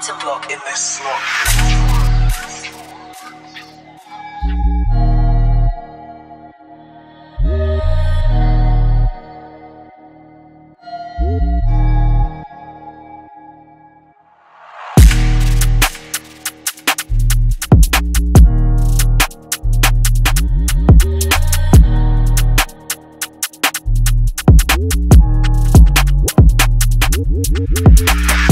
item block in this slot. We'll be right back.